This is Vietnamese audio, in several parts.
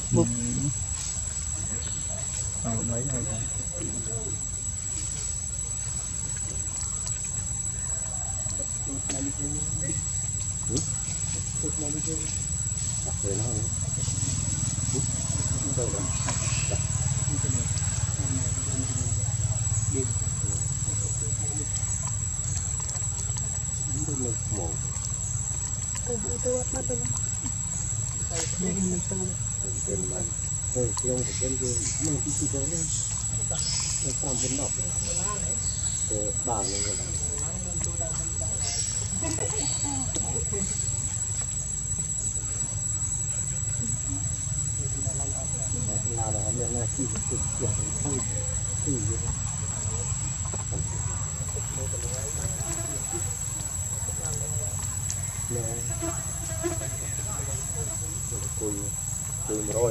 chụp bút mấy này đặt về nó nữa đâu đó đặt một trên bàn thôi cái của bên kia mang cái gì đó lên nó làm bên đọc rồi bàn này rồi là là hôm nay khi thực hiện không thì nè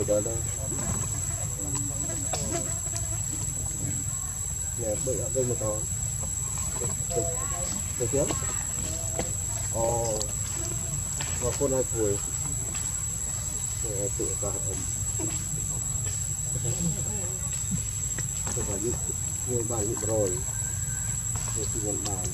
rồi đó đâu nè bự ở đây một con được chưa ồ. Và con hai tuổi. Nè tự cả ông. Tôi phải như như bài giúp rồi. Rồi thì nhận bài.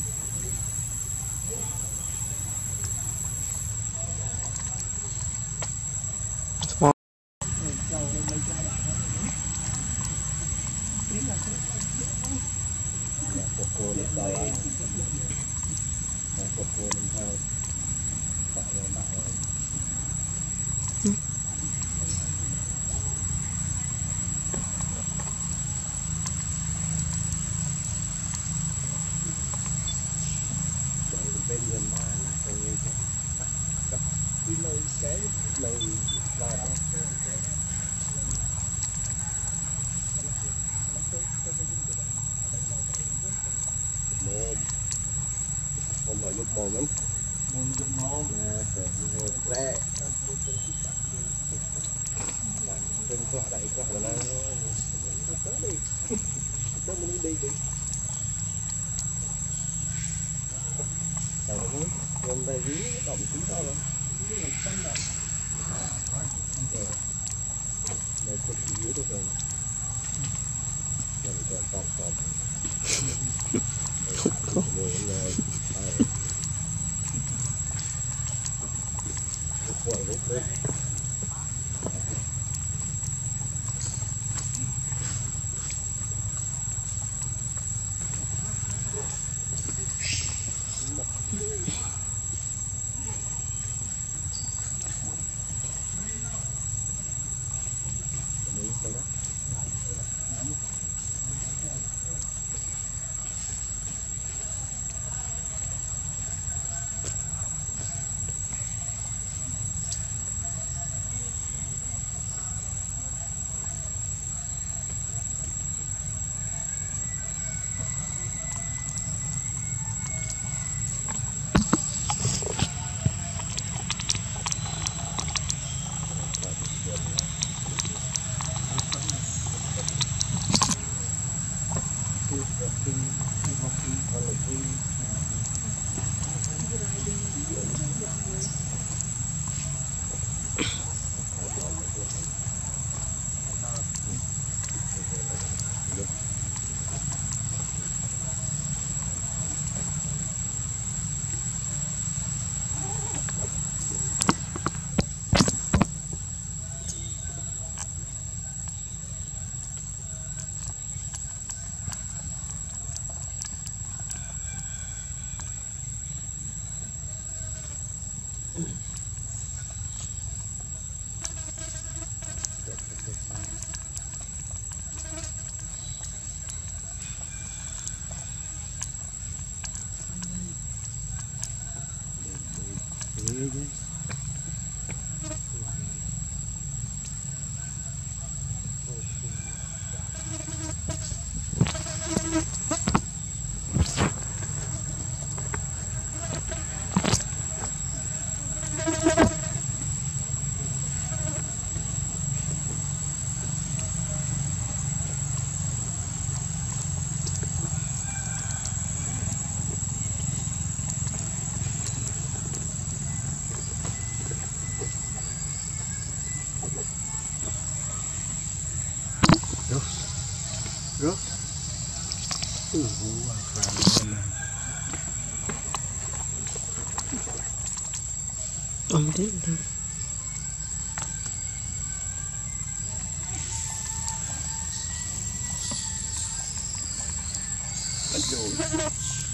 Về ví động chúng ta rồi Rồi. Đây có chỉ dưới được rồi để còn còn còn Ngồi Hey guys. Let's go.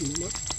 Look.